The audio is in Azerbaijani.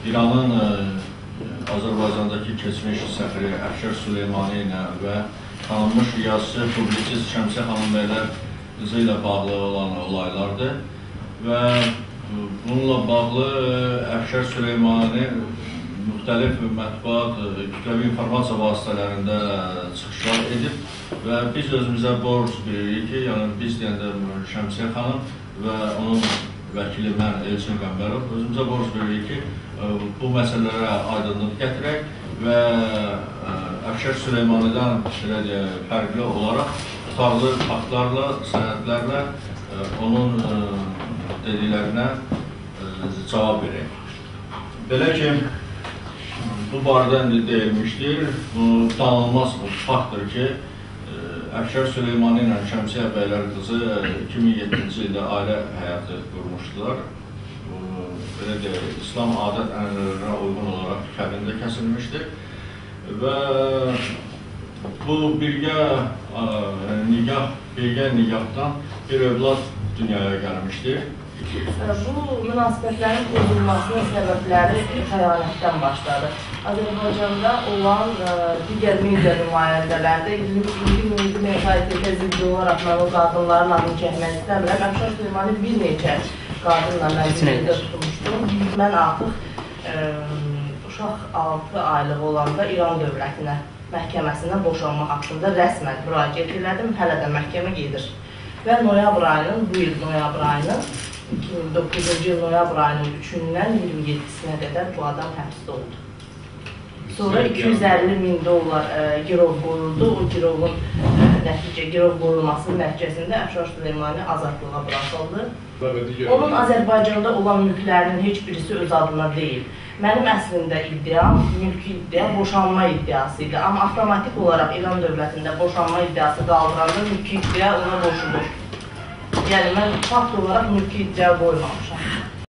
İranın ə, Azərbaycandakı keçmiş səfiri Əfşər Süleymani ilə və tanınmış yazıcı, publisist Şəmsə xanım bəylər qızı ilə bağlı olan olaylardır. Və bununla bağlı Əfşər Süleymani müxtəlif mətbuat, kütləvi informasiya vasitələrində çıxışlar edib və biz özümüzə borc bilirik ki, yəni biz deyəndə Şəmsiyə xanım və onun vəkili mən Elçin Qəmbərov özümüzə borc veririk ki, bu məsələlərə aydınlıq gətirək və Əfşər Süleymanidən belə deyək, fərqli olaraq tutarlı faktlarla, sənədlərlə onun dediklərinə cavab verək. Belə ki, bu barədə deyilmişdir, bu danılmaz faktdır ki, Əfşər Süleymani ilə Şəmsiyə bəylər qızı 2007-ci ildə ailə həyatı qurmuşdular. Belə deyək, İslam adət ənənələrinə uyğun olaraq kəbində kəsilmişdir və bu birgə nigah, birgə nigahdan bir övlad dünyaya gəlmişdir. Bu münasibətlərin pozulmasının səbəbləri xəyanətdən başladı. Azərbaycanda olan ə, digər media nümayəndələrdə milli mentalitetə zidd olaraq mən o qadınların adını çəkmək istəmirəm. Əmşar Süleymani bir neçə qadınla birlikdə tutmuşdum. Mən artıq ə, uşaq 6 aylıq olanda İran dövlətinə məhkəməsindən boşanma haqqında rəsmən müraciət elədim. Hələ də məhkəmə gedir. Və noyabr ayının, bu il noyabr ayının 2009-cu il noyabr ayının 3-dən 27-sinə qədər bu adam həbsdə oldu. Sonra 250 min dollar ə, girov qoyuldu. O girovun ə, nəticə girov qoyulması nəticəsində Əfşar Süleymani azadlığa buraxıldı. Onun Azərbaycanda olan mülklərinin heç birisi öz adına deyil. Mənim əslində iddiam, mülki iddia boşanma iddiası idi. Amma avtomatik olaraq İran dövlətində boşanma iddiası qaldıranda mülki iddia ona qoşulur. Yəni mən fakt olaraq mülki iddia qoymamışam.